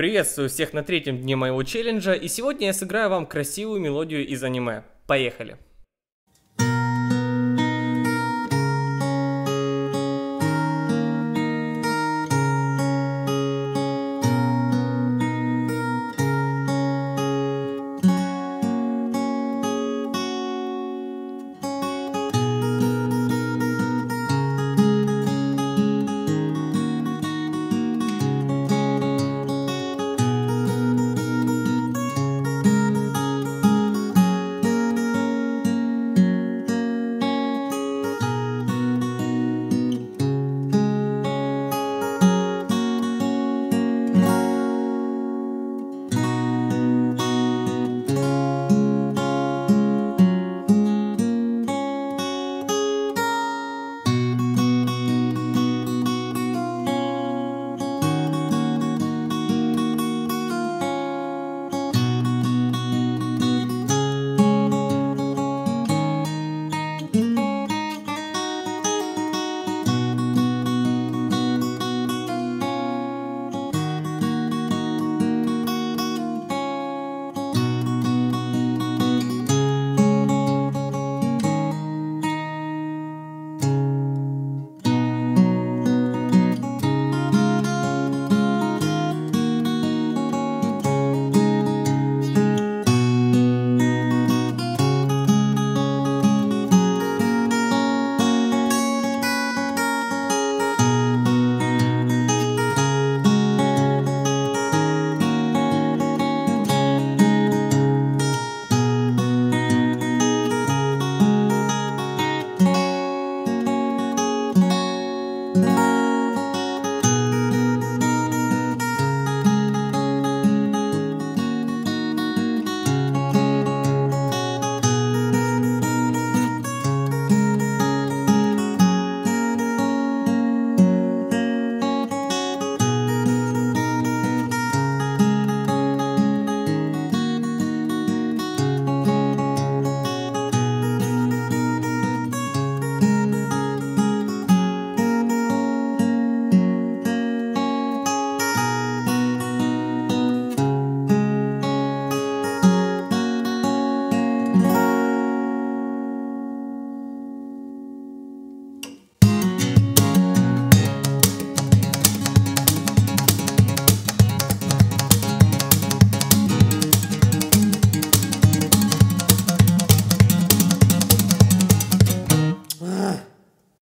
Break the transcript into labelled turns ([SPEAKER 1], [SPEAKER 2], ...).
[SPEAKER 1] Приветствую всех на третьем дне моего челленджа, и сегодня я сыграю вам красивую мелодию из аниме. Поехали!